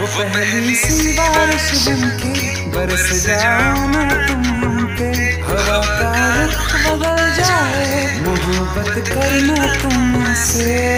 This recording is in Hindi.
वो पहली सी बारिश बनके बरस जाओ ना तुम पे। हवा का रुख बदल जाए, मोहब्बत करना तुमसे।